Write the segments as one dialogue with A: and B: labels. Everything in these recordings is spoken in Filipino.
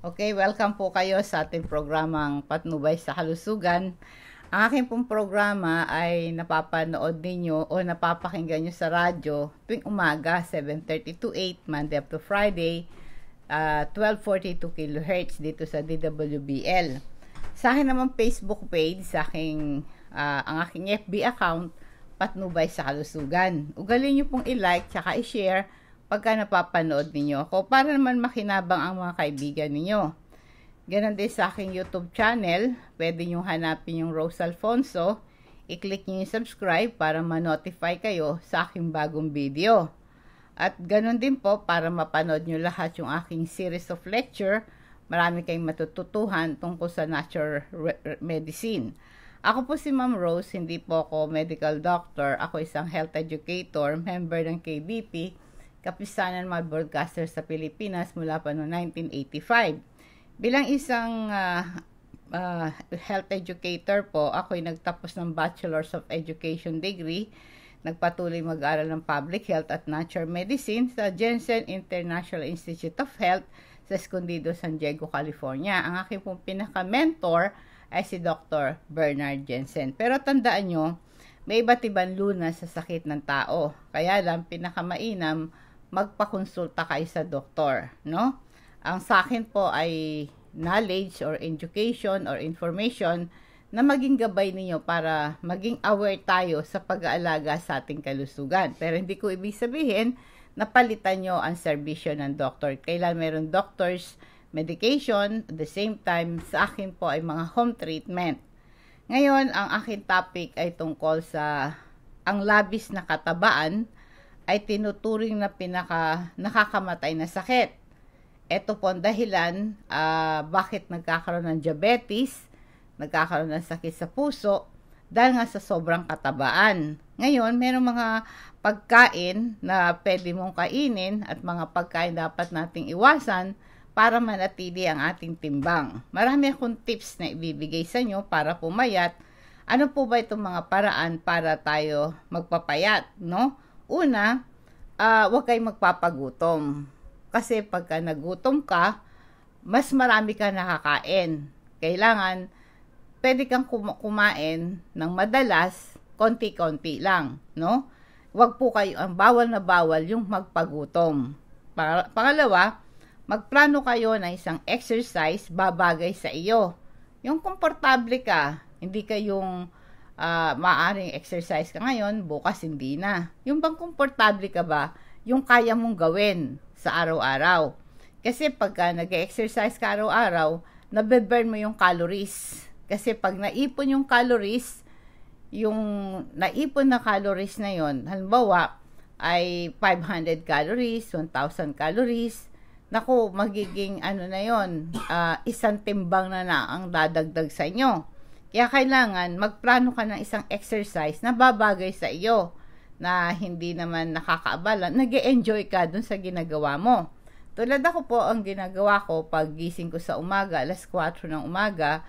A: Okay, welcome po kayo sa ating programang Patnubay sa Kalusugan. Ang aking pong programa ay napapanood ninyo o napapakinggan nyo sa radyo tuwing umaga, 7.30 to 8, Monday up to Friday, uh, 12.42 kHz dito sa DWBL. Sa akin naman Facebook page, sa aking, uh, ang aking FB account, Patnubay sa Kalusugan. Ugalin nyo pong i-like tsaka i-share pagka napapanood ninyo ako para naman makinabang ang mga kaibigan ninyo. Ganon din sa aking YouTube channel, pwede nyo hanapin yung Rose Alfonso, i-click nyo yung subscribe para ma-notify kayo sa aking bagong video. At ganon din po para mapanood nyo lahat yung aking series of lecture, marami kayong matututuhan tungkol sa natural medicine. Ako po si Ma'am Rose, hindi po ako medical doctor. Ako isang health educator, member ng KBP, kapisanan mga broadcaster sa Pilipinas mula pa noong 1985. Bilang isang uh, uh, health educator po, ako'y nagtapos ng Bachelor's of Education degree. Nagpatuloy mag-aral ng Public Health at Natural Medicine sa Jensen International Institute of Health sa Escondido, San Diego, California. Ang aking pong pinaka-mentor ay si Dr. Bernard Jensen. Pero tandaan nyo, may iba't ibang lunas sa sakit ng tao. Kaya lang, pinakamainam, magpakonsulta kayo sa doktor, no? Ang sa akin po ay knowledge or education or information na maging gabay ninyo para maging aware tayo sa pag-aalaga sa ating kalusugan. Pero hindi ko ibig sabihin na palitan nyo ang serbisyo ng doktor. Kailan meron doctors medication, at the same time, sa akin po ay mga home treatment. Ngayon, ang akin topic ay tungkol sa ang labis na katabaan ay tinuturing na pinaka nakakamatay na sakit. Ito po ang dahilan uh, bakit nagkakaroon ng diabetes, nagkakaroon ng sakit sa puso, dahil nga sa sobrang katabaan. Ngayon, mayroong mga pagkain na pwede mong kainin at mga pagkain dapat nating iwasan para manatili ang ating timbang. Marami akong tips na ibibigay sa inyo para pumayat. Ano po ba itong mga paraan para tayo magpapayat, no? Una, uh, huwag kayong magpapagutom. Kasi pagka nagutom ka, mas marami ka nakakain. Kailangan, pwede kang kum- kumain ng madalas, konti-konti lang, no? Huwag po kayo, ang bawal na bawal yung magpagutom. Pangalawa, magplano kayo ng isang exercise babagay sa iyo. Yung komportable ka, hindi kayong uh, maaring exercise ka ngayon, bukas hindi na. Yung bang komportable ka ba, yung kaya mong gawin sa araw-araw. Kasi pagka nag-exercise ka araw-araw, nabe-burn mo yung calories. Kasi pag naipon yung calories, yung naipon na calories na yon halimbawa, ay 500 calories, 1,000 calories, naku, magiging ano na yon uh, isang timbang na na ang dadagdag sa inyo. Kaya kailangan magplano ka ng isang exercise na babagay sa iyo na hindi naman nakakaabala, nag enjoy ka dun sa ginagawa mo. Tulad ako po, ang ginagawa ko pag gising ko sa umaga, alas 4 ng umaga,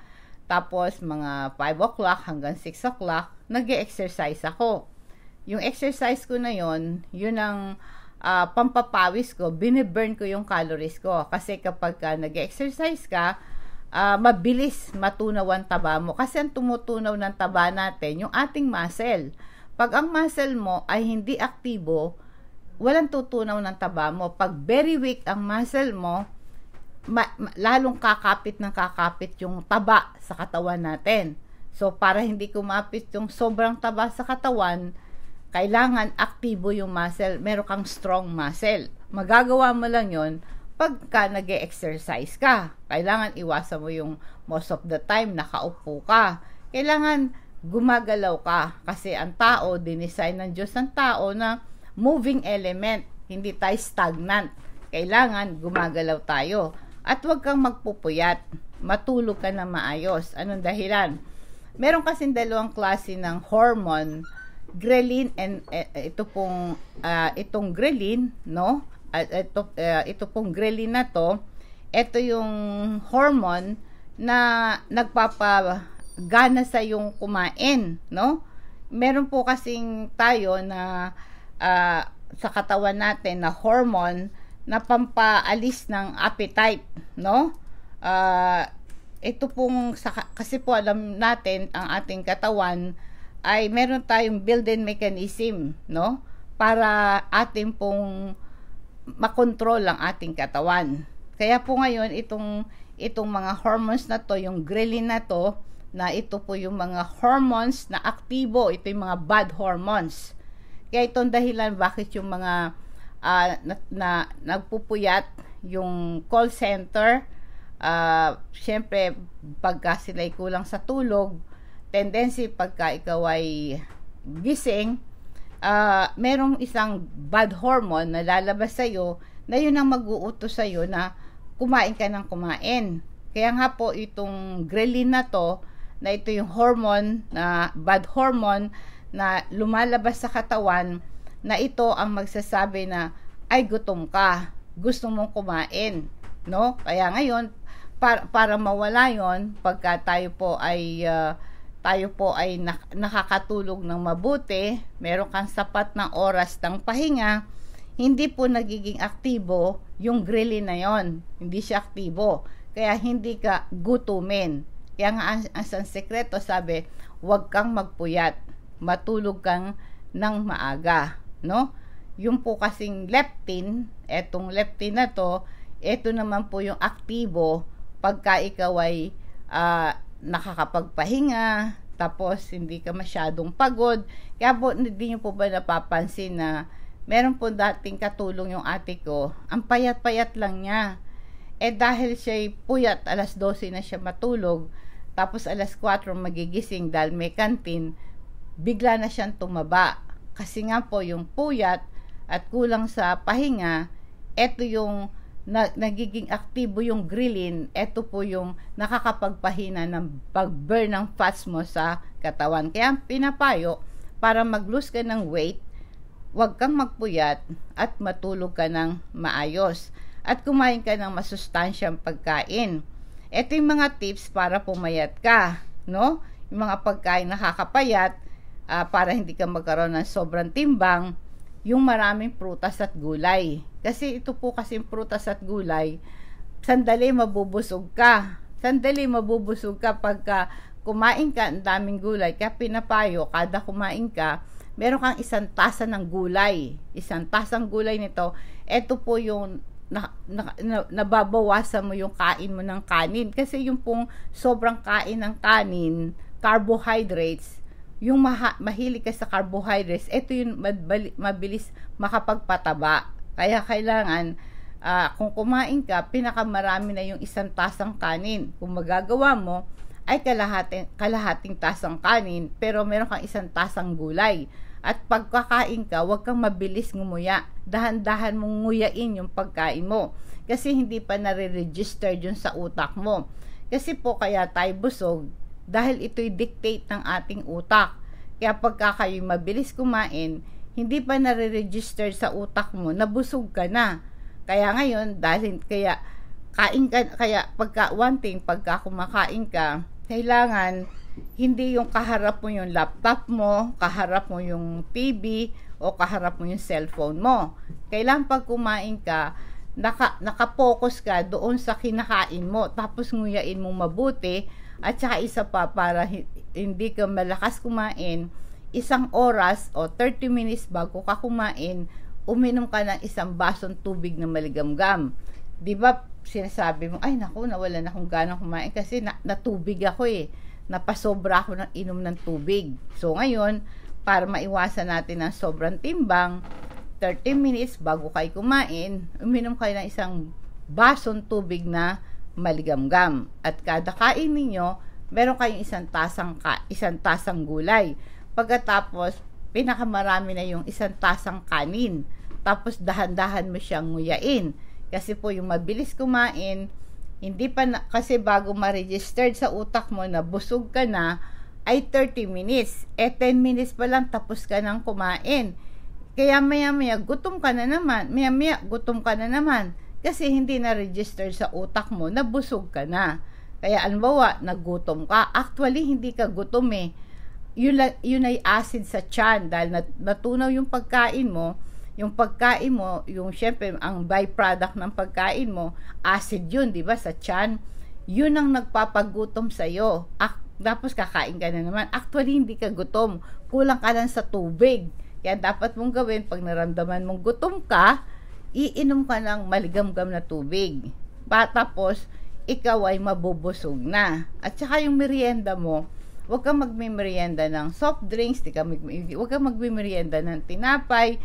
A: tapos mga 5 o'clock hanggang 6 o'clock, nag exercise ako. Yung exercise ko na yon yun ang uh, pampapawis ko, biniburn ko yung calories ko. Kasi kapag ka nag-exercise ka, uh, mabilis matunaw ang taba mo. Kasi ang tumutunaw ng taba natin, yung ating muscle. Pag ang muscle mo ay hindi aktibo, walang tutunaw ng taba mo. Pag very weak ang muscle mo, ma- ma- lalong kakapit ng kakapit yung taba sa katawan natin. So, para hindi kumapit yung sobrang taba sa katawan, kailangan aktibo yung muscle. Meron kang strong muscle. Magagawa mo lang yon pagka nag exercise ka, kailangan iwasan mo yung most of the time nakaupo ka. Kailangan gumagalaw ka kasi ang tao, dinesign ng Diyos ang tao na moving element, hindi tayo stagnant. Kailangan gumagalaw tayo. At huwag kang magpupuyat. Matulog ka na maayos. Anong dahilan? Meron kasing dalawang klase ng hormone, ghrelin and uh, ito pong uh, itong ghrelin, no? At ito, uh, ito pong ghrelin na to, ito yung hormone na nagpapagana sa yung kumain, no? Meron po kasing tayo na uh, sa katawan natin na hormone na pampaalis ng appetite, no? uh, ito pong, kasi po alam natin, ang ating katawan ay meron tayong built-in mechanism, no? Para ating pong makontrol ang ating katawan. Kaya po ngayon, itong, itong mga hormones na to, yung ghrelin na to, na ito po yung mga hormones na aktibo, ito yung mga bad hormones. Kaya itong dahilan bakit yung mga uh, na, na nagpupuyat yung call center, uh, syempre pagka sila kulang sa tulog, tendency pagka ikaw ay gising, uh, merong isang bad hormone na lalabas sa'yo na yun ang mag-uutos sa'yo na kumain ka ng kumain. Kaya nga po itong ghrelin na to, na ito yung hormone, na bad hormone, na lumalabas sa katawan, na ito ang magsasabi na, ay gutom ka, gusto mong kumain. No? Kaya ngayon, para, para mawala yon pagka tayo po ay uh, tayo po ay nak- nakakatulog ng mabuti, meron kang sapat na oras ng pahinga, hindi po nagiging aktibo yung ghrelin na yon. Hindi siya aktibo. Kaya hindi ka gutumin. Kaya nga ang, ang, ang sekreto sabi, huwag kang magpuyat. Matulog kang ng maaga. No? Yung po kasing leptin, etong leptin na to, ito naman po yung aktibo pagka ikaw ay uh, nakakapagpahinga, tapos hindi ka masyadong pagod. Kaya po, hindi nyo po ba napapansin na meron po dating katulong yung ate ko, ang payat-payat lang niya. Eh dahil siya puyat, alas 12 na siya matulog, tapos alas 4 magigising dahil may kantin, bigla na siyang tumaba. Kasi nga po yung puyat at kulang sa pahinga, eto yung na, nagiging aktibo yung ghrelin, ito po yung nakakapagpahina ng pag-burn ng fats mo sa katawan. Kaya pinapayo, para mag-lose ka ng weight, huwag kang magpuyat at matulog ka ng maayos. At kumain ka ng masustansyang pagkain. Ito yung mga tips para pumayat ka, no? Yung mga pagkain nakakapayat, uh, para hindi ka magkaroon ng sobrang timbang, yung maraming prutas at gulay. Kasi ito po kasi prutas at gulay, sandali mabubusog ka. Sandali mabubusog ka pagka kumain ka ang daming gulay. Kaya pinapayo, kada kumain ka, meron kang isang tasa ng gulay. Isang tasang gulay nito. Ito po yung na, na, na, nababawasan mo yung kain mo ng kanin. Kasi yung pong sobrang kain ng kanin, carbohydrates, yung maha, mahilig ka sa carbohydrates, ito yung madbali, mabilis makapagpataba. Kaya kailangan, uh, kung kumain ka, pinakamarami na yung isang tasang kanin. Kung magagawa mo, ay kalahating, kalahating tasang kanin, pero meron kang isang tasang gulay. At pagkakain ka, huwag kang mabilis ngumuya. Dahan-dahan mong nguyain yung pagkain mo. Kasi hindi pa nare-register yun sa utak mo. Kasi po kaya tayo busog, dahil ito'y dictate ng ating utak. Kaya pagka kayo mabilis kumain, hindi pa nare-register sa utak mo, nabusog ka na. Kaya ngayon, dahil kaya kain ka, kaya pagka one thing, pagka kumakain ka, kailangan hindi yung kaharap mo yung laptop mo, kaharap mo yung TV, o kaharap mo yung cellphone mo. Kailangan pag kumain ka, naka, nakapokus ka doon sa kinakain mo, tapos nguyain mo mabuti, at saka isa pa, para hindi ka malakas kumain, isang oras o 30 minutes bago ka kumain, uminom ka ng isang basong tubig na maligamgam. 'Di ba sinasabi mo, ay naku, nawala na akong ganang kumain kasi na, natubig ako eh. Napasobra ako ng inom ng tubig. So ngayon, para maiwasan natin ang sobrang timbang, 30 minutes bago kayo kumain, uminom kayo ng isang basong tubig na maligamgam. At kada kain ninyo, meron kayong isang tasang, ka, isang tasang gulay. Pagkatapos, pinakamarami na yung isang tasang kanin. Tapos dahan-dahan mo siyang nguyain. Kasi po yung mabilis kumain, hindi pa na, kasi bago ma-registered sa utak mo na busog ka na, ay 30 minutes. Eh 10 minutes pa lang tapos ka nang kumain. Kaya maya maya gutom ka na naman. Maya maya gutom ka na naman. Kasi hindi na-register sa utak mo na busog ka na. Kaya anbawa, nagutom ka. Actually, hindi ka gutom eh. Yun, yun ay acid sa tiyan dahil nat, natunaw yung pagkain mo. Yung pagkain mo, yung syempre, ang byproduct ng pagkain mo, acid yun, di ba, sa tiyan. yun ang nagpapagutom sa'yo. Ak- tapos kakain ka na naman. Actually, hindi ka gutom. Kulang ka lang sa tubig. Kaya dapat mong gawin, pag naramdaman mong gutom ka, iinom ka ng maligamgam na tubig. Pa, tapos, ikaw ay mabubusog na. At saka yung merienda mo, huwag kang magmimerienda ng soft drinks, di ka huwag kang magmimerienda ng tinapay.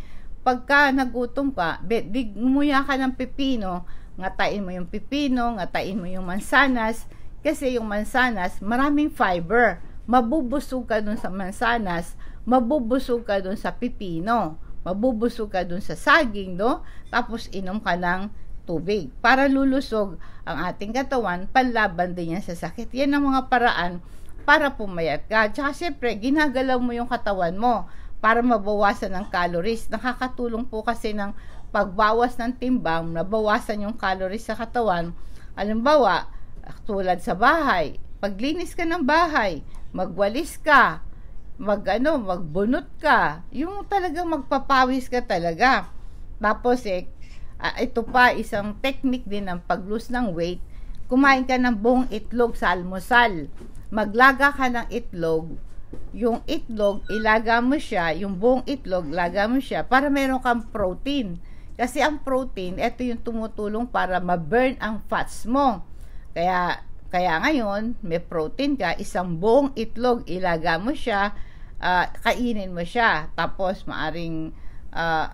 A: Pagka nagutom ka, di, ngumuya ka ng pipino, ngatain mo yung pipino, ngatain mo yung mansanas, kasi yung mansanas, maraming fiber. Mabubusog ka dun sa mansanas, mabubusog ka dun sa pipino, mabubusog ka dun sa saging, no? Tapos inom ka ng tubig para lulusog ang ating katawan, panlaban din yan sa sakit. Yan ang mga paraan para pumayat ka. Tsaka syempre, ginagalaw mo yung katawan mo para mabawasan ng calories. Nakakatulong po kasi ng pagbawas ng timbang, nabawasan yung calories sa katawan. Halimbawa, tulad sa bahay, paglinis ka ng bahay, magwalis ka, mag ano, magbunot ka, yung talagang magpapawis ka talaga. Tapos eh, uh, ito pa isang technique din ng pag-lose ng weight, kumain ka ng buong itlog sa almusal. Maglaga ka ng itlog, yung itlog, ilaga mo siya, yung buong itlog, laga mo siya para meron kang protein. Kasi ang protein, ito yung tumutulong para ma-burn ang fats mo. Kaya, kaya ngayon, may protein ka, isang buong itlog, ilaga mo siya, uh, kainin mo siya. Tapos, maaring, uh,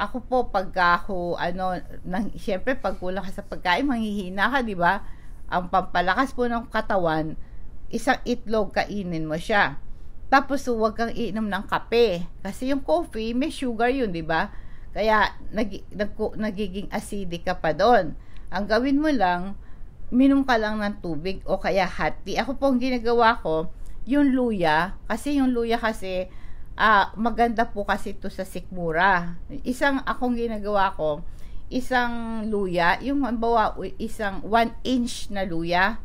A: ako po, pagka ako, ano, nang, syempre, pag kulang ka sa pagkain, manghihina ka, di ba? Ang pampalakas po ng katawan, isang itlog, kainin mo siya. Tapos, huwag kang iinom ng kape. Kasi yung coffee, may sugar yun, di ba? Kaya, nag, nag, nagiging acidic ka pa doon. Ang gawin mo lang, minom ka lang ng tubig o kaya hot tea. Ako po ang ginagawa ko, yung luya, kasi yung luya kasi, uh, maganda po kasi ito sa sikmura. Isang akong ginagawa ko, isang luya, yung bawa isang 1 inch na luya,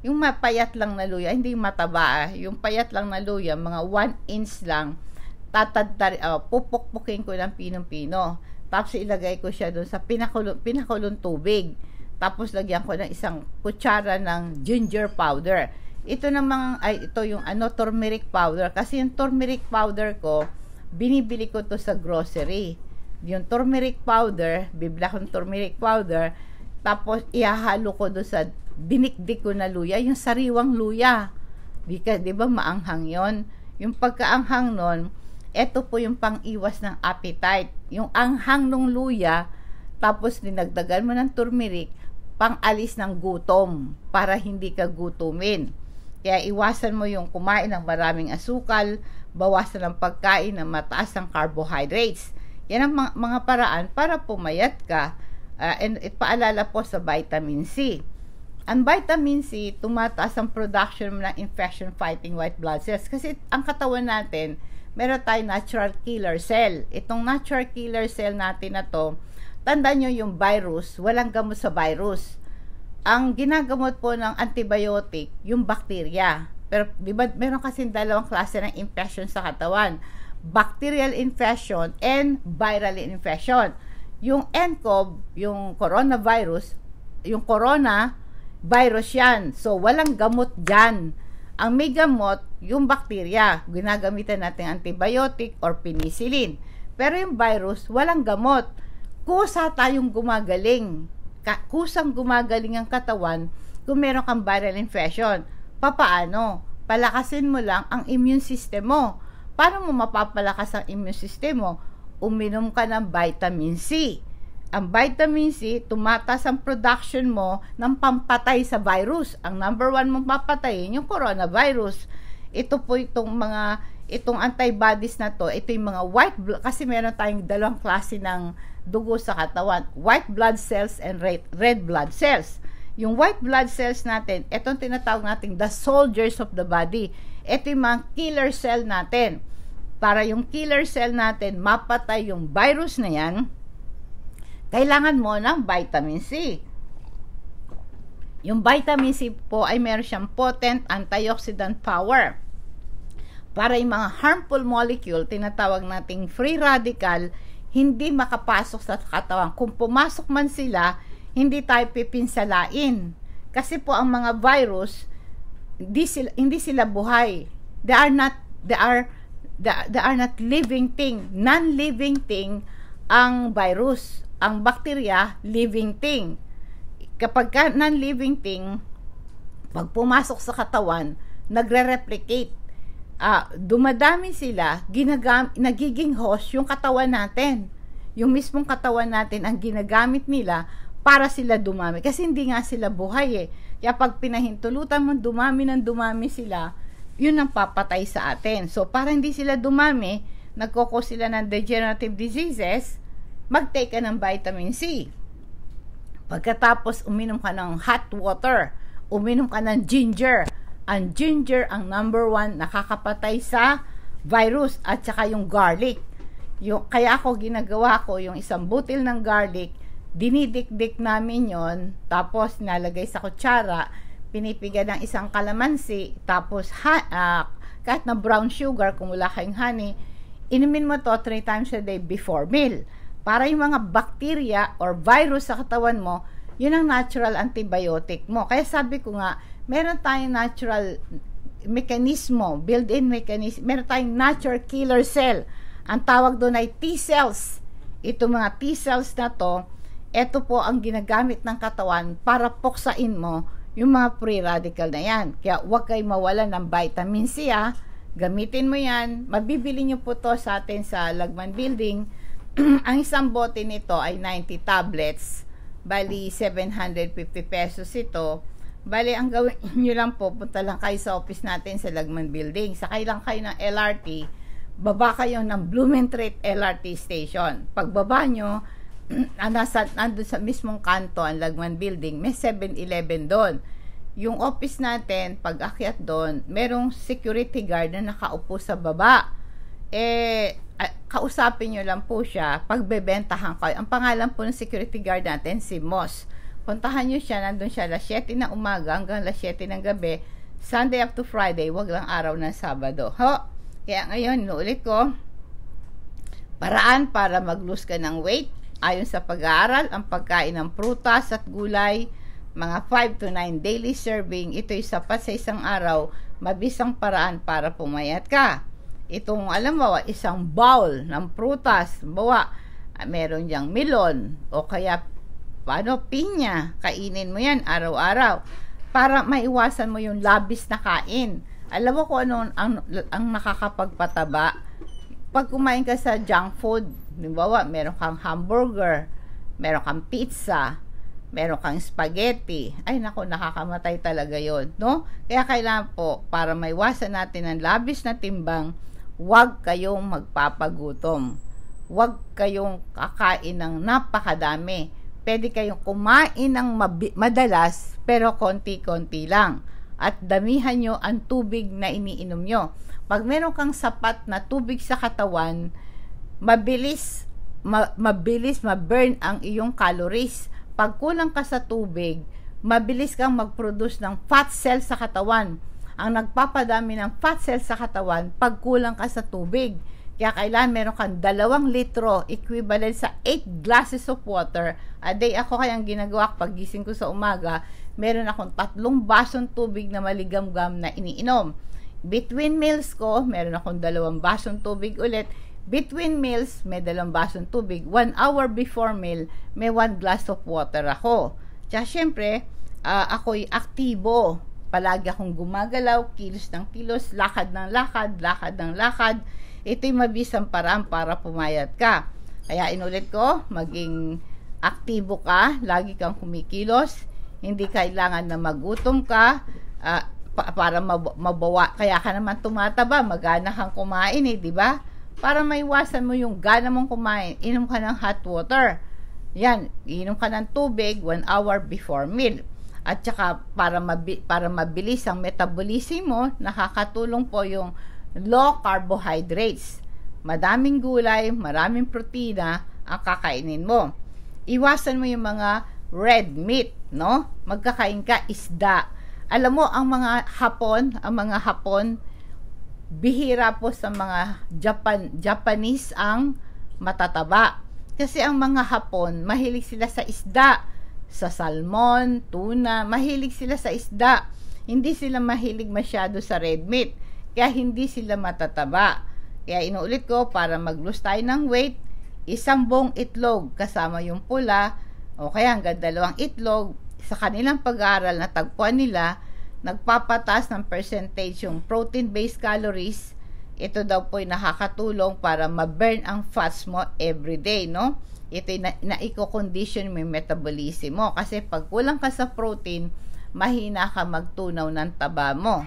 A: yung mapayat lang na luya, hindi mataba, ah. yung payat lang na luya, mga 1 inch lang, tatadtar, uh, pupukpukin ko ng pinong-pino. Tapos ilagay ko siya doon sa pinakulong, pinakulong tubig tapos lagyan ko ng isang kutsara ng ginger powder. Ito namang ay ito yung ano turmeric powder kasi yung turmeric powder ko binibili ko to sa grocery. Yung turmeric powder, bibila ko ng turmeric powder, tapos ihahalo ko do sa dinikdik ko na luya, yung sariwang luya. Di, ka, di ba maanghang yon Yung pagkaanghang nun, ito po yung pang-iwas ng appetite. Yung anghang ng luya, tapos dinagdagan mo ng turmeric, pang-alis ng gutom para hindi ka gutumin. Kaya iwasan mo yung kumain ng maraming asukal, bawasan ang pagkain ng mataas ang carbohydrates. Yan ang mga, mga paraan para pumayat ka. Uh, and paalala po sa vitamin C. Ang vitamin C, tumataas ang production ng infection fighting white blood cells. Kasi ang katawan natin, meron tayong natural killer cell. Itong natural killer cell natin na to, Tandaan nyo yung virus, walang gamot sa virus. Ang ginagamot po ng antibiotic, yung bakterya. Pero di ba meron kasi dalawang klase ng infection sa katawan. Bacterial infection and viral infection. Yung nCoV, yung coronavirus, yung corona virus yan. So walang gamot diyan. Ang may gamot, yung bakterya. Ginagamitan natin antibiotic or penicillin. Pero yung virus, walang gamot kusa tayong gumagaling. Kusang gumagaling ang katawan kung meron kang viral infection. Papaano? Palakasin mo lang ang immune system mo. Paano mo mapapalakas ang immune system mo? Uminom ka ng vitamin C. Ang vitamin C, tumatas ang production mo ng pampatay sa virus. Ang number one mong papatayin, yung coronavirus. Ito po itong mga, itong antibodies na to, ito yung mga white blood, kasi meron tayong dalawang klase ng dugo sa katawan, white blood cells and red, red blood cells. Yung white blood cells natin, itong tinatawag natin the soldiers of the body. Ito yung mga killer cell natin. Para yung killer cell natin mapatay yung virus na yan, kailangan mo ng vitamin C. Yung vitamin C po ay meron siyang potent antioxidant power. Para yung mga harmful molecule, tinatawag nating free radical, hindi makapasok sa katawan. Kung pumasok man sila, hindi tayo pipinsalain. Kasi po ang mga virus, hindi sila, hindi sila buhay. They are not, they are, they, they are not living thing. Non-living thing ang virus. Ang bakterya, living thing. Kapag ka non-living thing, pag pumasok sa katawan, nagre-replicate. Uh, dumadami sila, ginagam nagiging host yung katawan natin. Yung mismong katawan natin ang ginagamit nila para sila dumami. Kasi hindi nga sila buhay eh. Kaya pag pinahintulutan mo dumami ng dumami sila, yun ang papatay sa atin. So, para hindi sila dumami, nagkoko sila ng degenerative diseases, mag-take ka ng vitamin C. Pagkatapos, uminom ka ng hot water, uminom ka ng ginger, ang ginger ang number one nakakapatay sa virus at saka yung garlic. Yung, kaya ako ginagawa ko yung isang butil ng garlic, dinidikdik namin yon tapos nalagay sa kutsara, pinipiga ng isang kalamansi, tapos ha, uh, kahit na brown sugar, kung wala kayong honey, inumin mo to 3 times a day before meal. Para yung mga bacteria or virus sa katawan mo, yun ang natural antibiotic mo. Kaya sabi ko nga, meron tayong natural mekanismo, built-in mechanism, meron tayong natural killer cell. Ang tawag doon ay T cells. Ito mga T cells na to, ito po ang ginagamit ng katawan para puksain mo yung mga free radical na yan. Kaya huwag kayo mawala ng vitamin C ah. Gamitin mo yan. Mabibili nyo po to sa atin sa Lagman Building. ang isang bote nito ay 90 tablets. Bali, 750 pesos ito Bale, ang gawin nyo lang po, punta lang kayo sa office natin sa Lagman Building. Sakay lang kayo ng LRT, baba kayo ng Blumentritt LRT station. Pagbaba nyo, nasa, nandun sa mismong kanto ang Lagman Building, may 7-Eleven doon. Yung office natin, pag akyat doon, merong security guard na nakaupo sa baba. Eh, kausapin nyo lang po siya, pagbebentahan kayo. Ang pangalan po ng security guard natin, si Moss Puntahan nyo siya, nandun siya alas 7 ng umaga hanggang alas 7 ng gabi. Sunday up to Friday, wag lang araw ng Sabado. Ho! Kaya ngayon, inuulit ko, paraan para mag-lose ka ng weight. Ayon sa pag-aaral, ang pagkain ng prutas at gulay, mga 5 to 9 daily serving, ito'y sapat sa isang araw, mabisang paraan para pumayat ka. Itong, alam mo, isang bowl ng prutas, bawa, meron diyang melon, o kaya Paano? Pinya. Kainin mo yan araw-araw. Para maiwasan mo yung labis na kain. Alam mo kung ano ang, ang nakakapagpataba? Pag kumain ka sa junk food, halimbawa, meron kang hamburger, meron kang pizza, meron kang spaghetti. Ay nako, nakakamatay talaga 'yon, no? Kaya kailangan po para maiwasan natin ang labis na timbang, huwag kayong magpapagutom. Huwag kayong kakain ng napakadami pwede kayong kumain ng madalas pero konti-konti lang. At damihan nyo ang tubig na iniinom nyo. Pag meron kang sapat na tubig sa katawan, mabilis ma- mabilis ma-burn ang iyong calories. Pag kulang ka sa tubig, mabilis kang mag-produce ng fat cell sa katawan. Ang nagpapadami ng fat cell sa katawan pag kulang ka sa tubig. Kaya kailan meron kang dalawang litro equivalent sa 8 glasses of water a day. Ako kayang ginagawa pag gising ko sa umaga, meron akong tatlong basong tubig na maligamgam na iniinom. Between meals ko, meron akong dalawang basong tubig ulit. Between meals, may dalawang basong tubig. One hour before meal, may one glass of water ako. Tsaka syempre, uh, ako'y aktibo. Palagi akong gumagalaw, kilos ng kilos, lakad ng lakad, lakad ng lakad ito'y mabisang paraan para pumayat ka. Kaya inulit ko, maging aktibo ka, lagi kang kumikilos, hindi kailangan na magutom ka, uh, pa- para mab- mabawa, kaya ka naman tumataba, magana kang kumain eh, di ba? Para maiwasan mo yung gana mong kumain, inom ka ng hot water. Yan, inom ka ng tubig one hour before meal. At saka para, mabi- para mabilis ang metabolism mo, nakakatulong po yung low carbohydrates. Madaming gulay, maraming protina ang kakainin mo. Iwasan mo yung mga red meat, no? Magkakain ka isda. Alam mo, ang mga Hapon, ang mga Hapon, bihira po sa mga Japan, Japanese ang matataba. Kasi ang mga Hapon, mahilig sila sa isda. sa salmon, tuna, mahilig sila sa isda. Hindi sila mahilig masyado sa red meat, kaya hindi sila matataba. Kaya inuulit ko, para mag-lose tayo ng weight, isang buong itlog kasama yung pula, o kaya hanggang dalawang itlog, sa kanilang pag-aaral na tagpuan nila, nagpapatas ng percentage yung protein-based calories, ito daw po ay nakakatulong para ma-burn ang fats mo every day, no? ito na, na condition mo yung metabolism mo. Kasi pag kulang ka sa protein, mahina ka magtunaw ng taba mo.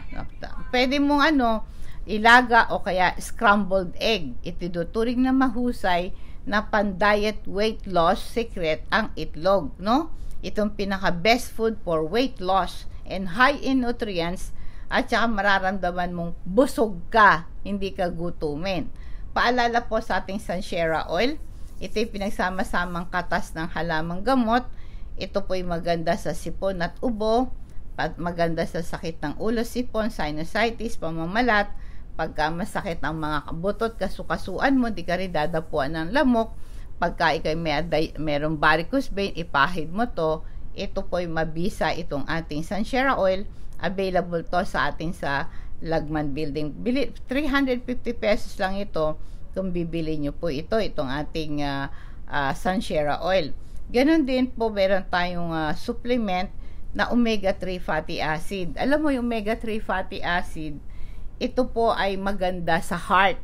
A: Pwede mong ano, ilaga o kaya scrambled egg. Itinuturing na mahusay na pan-diet weight loss secret ang itlog, no? Itong pinaka best food for weight loss and high in nutrients at saka mararamdaman mong busog ka, hindi ka gutumin. Paalala po sa ating Sanshera oil, Ito'y pinagsama-samang katas ng halamang gamot. Ito po'y maganda sa sipon at ubo, maganda sa sakit ng ulo, sipon, sinusitis, pamamalat, pagka masakit ang mga butot, kasukasuan mo, di ka rin dadapuan ng lamok, pagka ikay may aday, merong varicose vein, ipahid mo to, ito po'y mabisa itong ating Sanshera oil, available to sa ating sa Lagman Building. Bili, 350 pesos lang ito, kung bibili nyo po ito, itong ating uh, uh, Sunshera oil. Ganon din po, meron tayong uh, supplement na omega-3 fatty acid. Alam mo yung omega-3 fatty acid, ito po ay maganda sa heart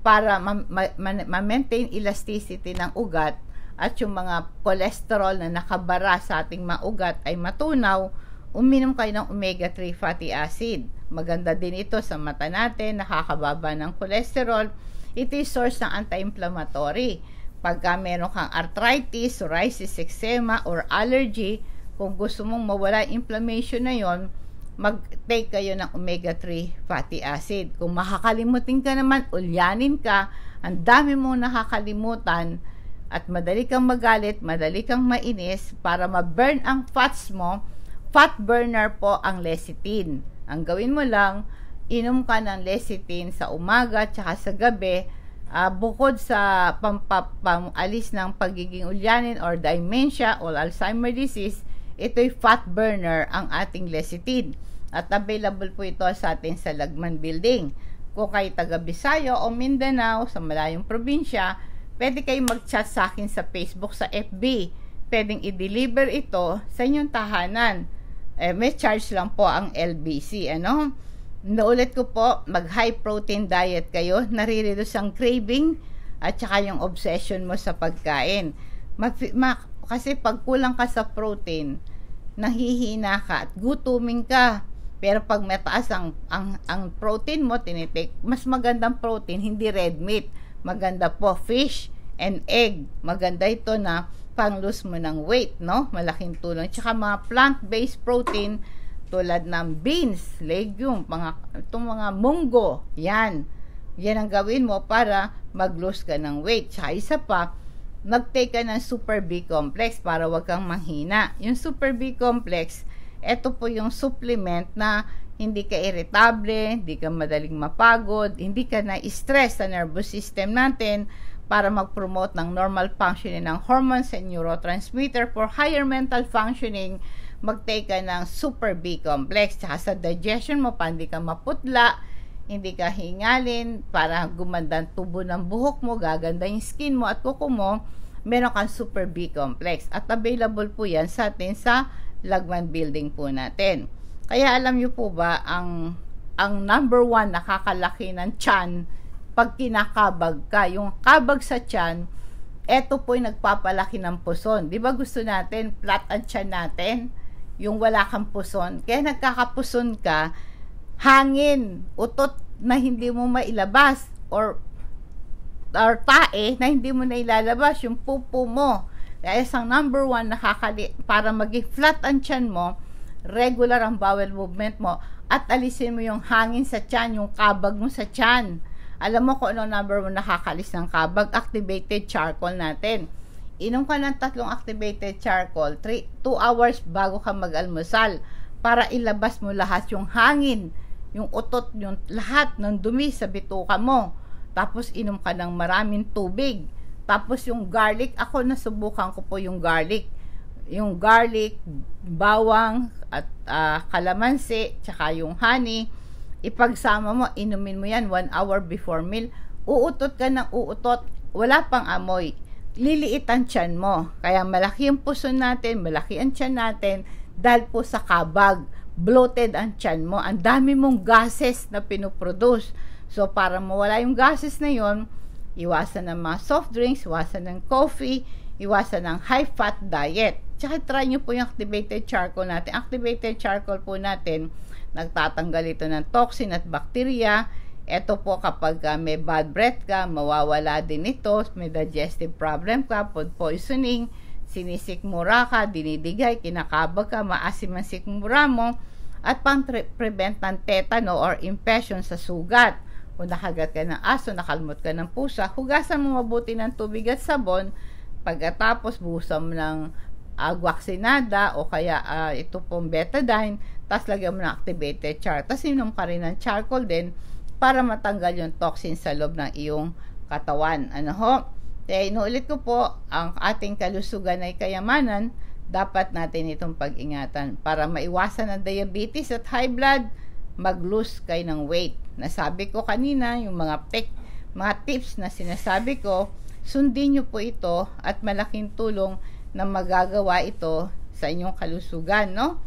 A: para ma-maintain ma- ma- elasticity ng ugat at yung mga cholesterol na nakabara sa ating mga ugat ay matunaw, uminom kayo ng omega-3 fatty acid. Maganda din ito sa mata natin, nakakababa ng cholesterol, ito is source ng anti-inflammatory. Pagka meron kang arthritis, psoriasis, eczema, or allergy, kung gusto mong mawala inflammation na yon, mag-take kayo ng omega-3 fatty acid. Kung makakalimutin ka naman, ulyanin ka, ang dami mong nakakalimutan, at madali kang magalit, madali kang mainis, para ma-burn ang fats mo, fat burner po ang lecithin. Ang gawin mo lang, inom ka ng lecithin sa umaga at sa gabi, uh, bukod sa pampapalis ng pagiging ulyanin or dementia or Alzheimer disease, ito'y fat burner ang ating lecithin. At available po ito sa atin sa Lagman Building. Kung kayo taga Bisaya o Mindanao sa malayong probinsya, pwede kayo mag-chat sa akin sa Facebook, sa FB. Pwedeng i-deliver ito sa inyong tahanan. Eh, may charge lang po ang LBC. Ano? Naulit ko po, mag high protein diet kayo, nare-reduce ang craving at saka yung obsession mo sa pagkain. Mag, ma, kasi pag kulang ka sa protein, nahihina ka at gutuming ka. Pero pag mataas ang, ang, ang protein mo, tinitake, mas magandang protein, hindi red meat. Maganda po fish and egg. Maganda ito na pang lose mo ng weight, no? Malaking tulong. Tsaka mga plant-based protein, tulad ng beans, legume, mga, itong mga munggo, yan. Yan ang gawin mo para mag-lose ka ng weight. Tsaka isa pa, mag-take ka ng Super B Complex para wag kang mahina. Yung Super B Complex, ito po yung supplement na hindi ka irritable, hindi ka madaling mapagod, hindi ka na-stress sa nervous system natin para mag-promote ng normal functioning ng hormones and neurotransmitter for higher mental functioning mag-take ka ng super B complex. Tsaka sa digestion mo, pa hindi ka maputla, hindi ka hingalin, para gumanda ang tubo ng buhok mo, gaganda yung skin mo at kuko mo, meron kang super B complex. At available po yan sa atin sa Lagman Building po natin. Kaya alam nyo po ba, ang, ang number one nakakalaki ng chan pag kinakabag ka, yung kabag sa chan, eto po yung nagpapalaki ng puson. Di ba gusto natin, flat ang chan natin? yung wala kang puson. Kaya nagkakapuson ka, hangin, utot na hindi mo mailabas or or tae na hindi mo na ilalabas yung pupo mo. Kaya isang number one nakakali para maging flat ang tiyan mo, regular ang bowel movement mo at alisin mo yung hangin sa tiyan, yung kabag mo sa tiyan. Alam mo kung ano number one nakakalis ng kabag? Activated charcoal natin inom ka ng tatlong activated charcoal 3 2 hours bago ka mag-almusal para ilabas mo lahat yung hangin, yung utot, yung lahat ng dumi sa bituka mo. Tapos inom ka ng maraming tubig. Tapos yung garlic, ako nasubukan ko po yung garlic. yung garlic, bawang, at uh, kalamansi, tsaka yung honey, ipagsama mo, inumin mo yan one hour before meal, uutot ka ng uutot, wala pang amoy. Liliit ang tiyan mo. Kaya malaki ang puso natin, malaki ang tiyan natin, dahil po sa kabag, bloated ang tiyan mo. Ang dami mong gases na pinoproduce. So, para mawala yung gases na yon iwasan ng mga soft drinks, iwasan ng coffee, iwasan ng high-fat diet. Tsaka try nyo po yung activated charcoal natin. Activated charcoal po natin, nagtatanggal ito ng toxin at bacteria. Ito po kapag uh, may bad breath ka, mawawala din ito. May digestive problem ka, food poisoning, sinisikmura ka, dinidigay, kinakabag ka, maasim ang sikmura mo, at pang prevent ng tetano or infection sa sugat. Kung nakagat ka ng aso, nakalmot ka ng pusa, hugasan mo mabuti ng tubig at sabon, pagkatapos buhusan mo ng agwaksinada o kaya uh, ito pong betadine, tapos lagyan mo ng activated char. Tapos inom ka rin ng charcoal din para matanggal yung toxin sa loob ng iyong katawan. Ano ho? Kaya inuulit ko po, ang ating kalusugan ay kayamanan, dapat natin itong pag-ingatan para maiwasan ang diabetes at high blood, mag-lose kayo ng weight. Nasabi ko kanina, yung mga tech, mga tips na sinasabi ko, sundin nyo po ito at malaking tulong na magagawa ito sa inyong kalusugan, no?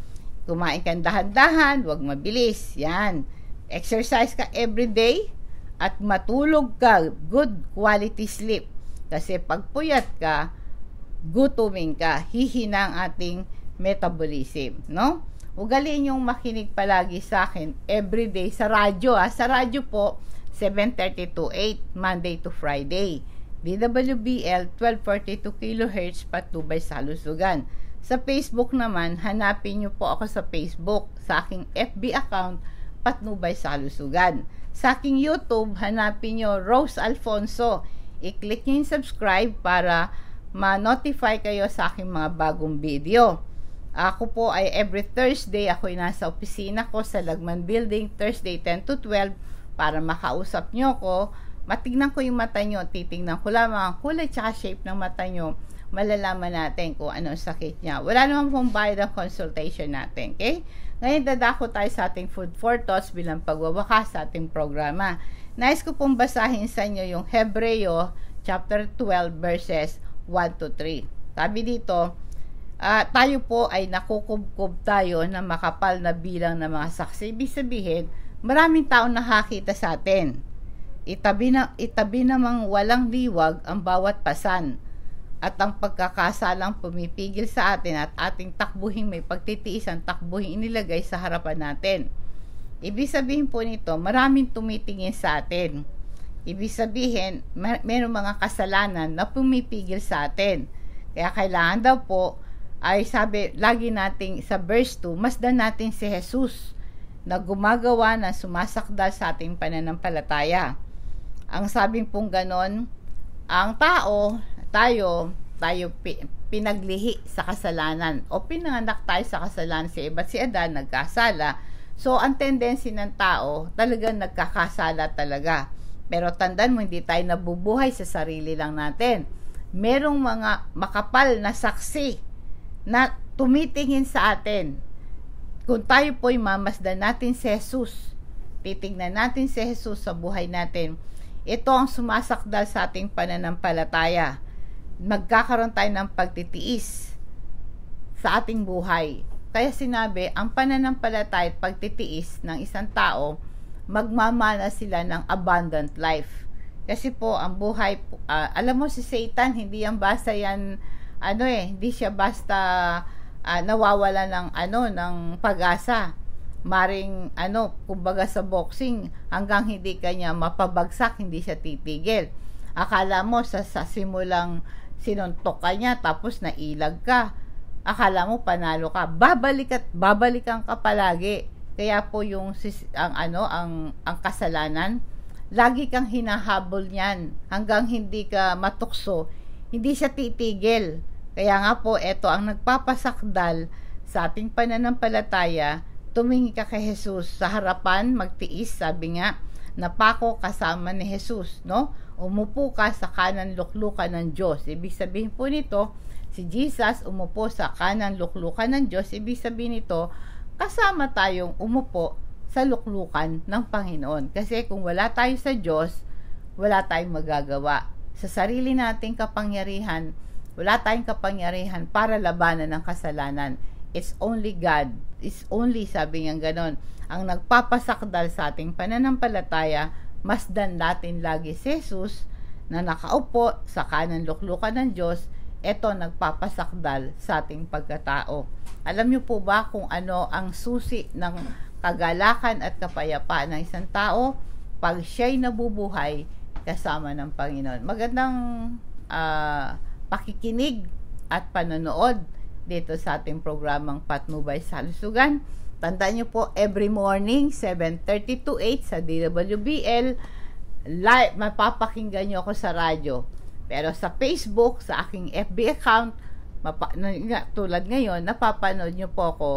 A: Kumain ka dahan-dahan, huwag mabilis. Yan. Exercise ka every day at matulog ka, good quality sleep. Kasi pag puyat ka, gutumin ka, hihina ang ating metabolism, no? Ugaliin yung makinig palagi sa akin every day sa radyo, ah. Sa radyo po, 7.30 to 8, Monday to Friday. DWBL 1242 kHz patubay sa halusugan. Sa Facebook naman, hanapin niyo po ako sa Facebook sa aking FB account Patnubay sa Halusugan. Sa aking YouTube, hanapin niyo Rose Alfonso. I-click niyo yung subscribe para ma-notify kayo sa aking mga bagong video. Ako po ay every Thursday ako ay nasa opisina ko sa Lagman Building, Thursday 10 to 12 para makausap niyo ko matignan ko yung mata nyo, titingnan ko lamang ang kulay tsaka shape ng mata nyo, malalaman natin kung ano ang sakit niya. Wala naman pong bayad ang consultation natin, okay? Ngayon, dadako tayo sa ating food for thoughts bilang pagwawakas sa ating programa. Nais ko pong basahin sa inyo yung Hebreo chapter 12 verses 1 to 3. Sabi dito, uh, tayo po ay nakukubkob tayo ng makapal na bilang ng mga saksi. Ibig sabihin, maraming tao nakakita sa atin Itabi, na, itabi namang walang liwag ang bawat pasan at ang pagkakasalang pumipigil sa atin at ating takbuhin may pagtitiis ang takbuhin inilagay sa harapan natin. Ibig sabihin po nito, maraming tumitingin sa atin. Ibig sabihin, mer- mayroong mga kasalanan na pumipigil sa atin. Kaya kailangan daw po, ay sabi, lagi nating sa verse 2, masdan natin si Jesus na gumagawa na sumasakdal sa ating pananampalataya. Ang sabing pong ganon, ang tao, tayo, tayo pinaglihi sa kasalanan o pinanganak tayo sa kasalanan si Eva si Adan nagkasala. So, ang tendency ng tao, talagang nagkakasala talaga. Pero tandaan mo, hindi tayo nabubuhay sa sarili lang natin. Merong mga makapal na saksi na tumitingin sa atin. Kung tayo po'y mamasdan natin si Jesus, titignan natin si Jesus sa buhay natin, ito ang sumasakdal sa ating pananampalataya. Magkakaroon tayo ng pagtitiis sa ating buhay. Kaya sinabi, ang pananampalataya at pagtitiis ng isang tao, magmamana sila ng abundant life. Kasi po, ang buhay, uh, alam mo si Satan, hindi yan basta yan, ano eh, hindi siya basta uh, nawawala ng, ano, ng pag-asa maring ano, kumbaga sa boxing, hanggang hindi kanya mapabagsak, hindi siya titigil. Akala mo sa, sa simulang sinuntok ka niya, tapos nailag ka. Akala mo panalo ka. Babalik at babalikan ka palagi. Kaya po yung ang ano, ang ang kasalanan, lagi kang hinahabol niyan hanggang hindi ka matukso. Hindi siya titigil. Kaya nga po, ito ang nagpapasakdal sa ating pananampalataya Tumingi ka kay Jesus sa harapan, magtiis, sabi nga, napako kasama ni Jesus, no? Umupo ka sa kanan luklukan ng Diyos. Ibig sabihin po nito, si Jesus umupo sa kanan luklukan ng Diyos, ibig sabihin nito, kasama tayong umupo sa luklukan ng Panginoon. Kasi kung wala tayo sa Diyos, wala tayong magagawa. Sa sarili nating kapangyarihan, wala tayong kapangyarihan para labanan ng kasalanan. It's only God. It's only, sabi niya ganon, ang nagpapasakdal sa ating pananampalataya, masdan natin lagi si Jesus na nakaupo sa kanan luklukan ng Diyos, ito nagpapasakdal sa ating pagkatao. Alam niyo po ba kung ano ang susi ng kagalakan at kapayapaan ng isang tao? Pag siya'y nabubuhay kasama ng Panginoon. Magandang uh, pakikinig at panonood dito sa ating programang Patnubay sa Lusugan. Tandaan niyo po, every morning, 7.30 to 8 sa DWBL, live, mapapakinggan niyo ako sa radyo. Pero sa Facebook, sa aking FB account, mapa, na, tulad ngayon, napapanood niyo po ako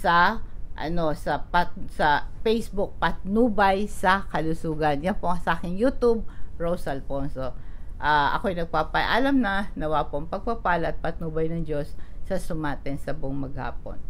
A: sa ano sa pat, sa Facebook Patnubay sa Kalusugan. Yan po sa aking YouTube Rose Alfonso uh, ako'y nagpapaalam na nawa pong pagpapala at patnubay ng Diyos sa sumatin sa buong maghapon.